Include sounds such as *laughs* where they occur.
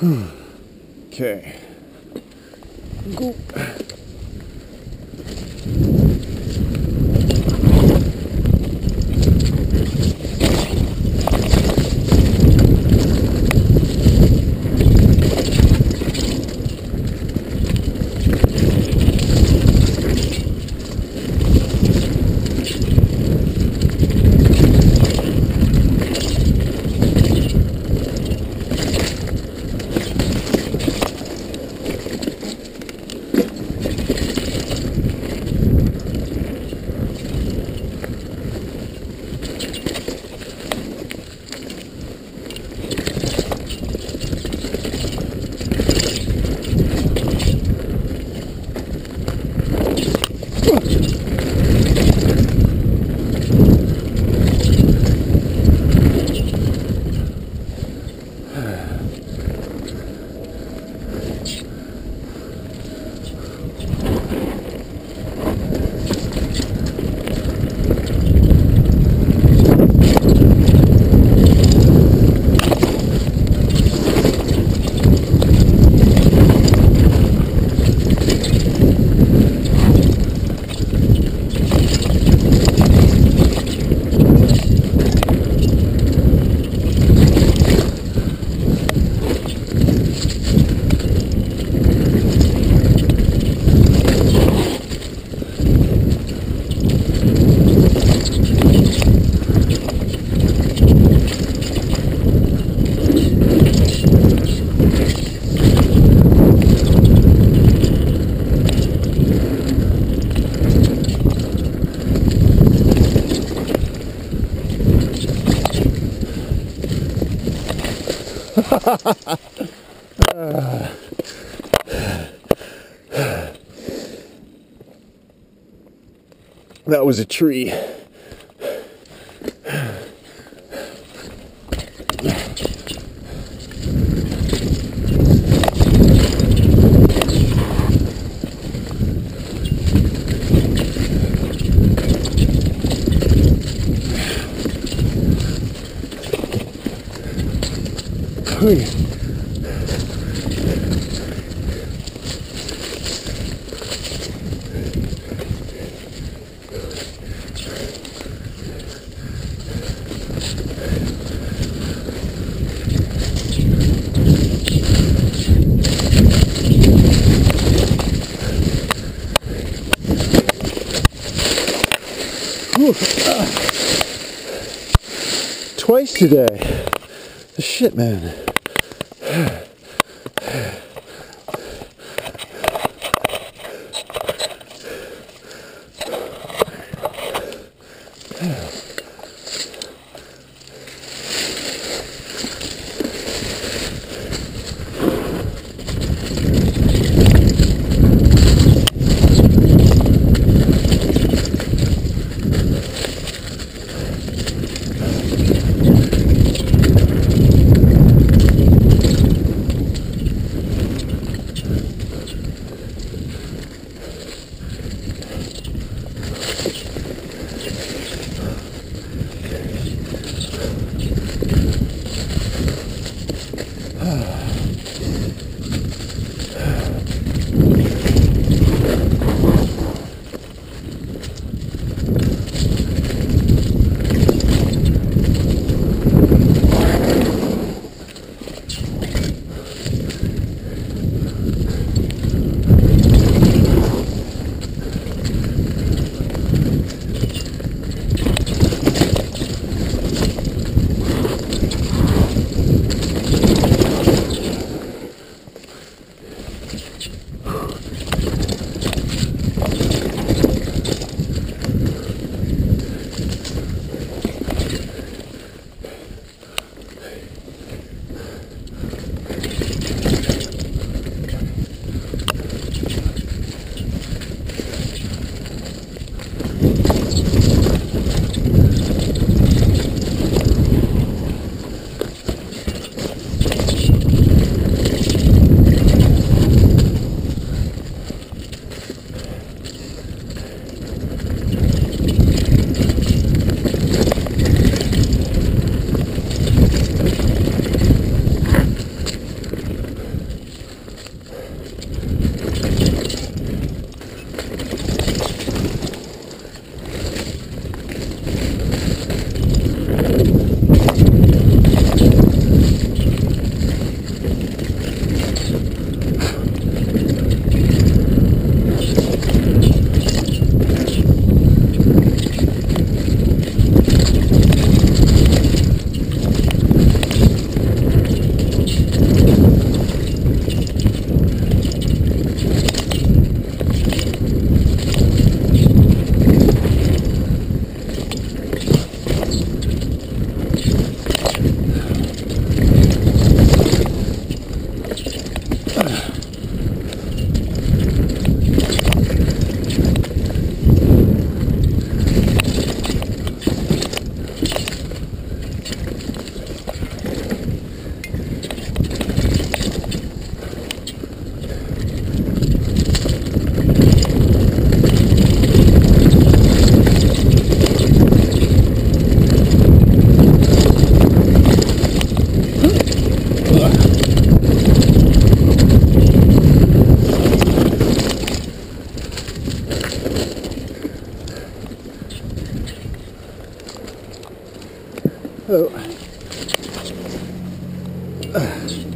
Hmm. Okay. Go. That was a tree. Twice today. The shit, man. Yeah. *laughs* 唉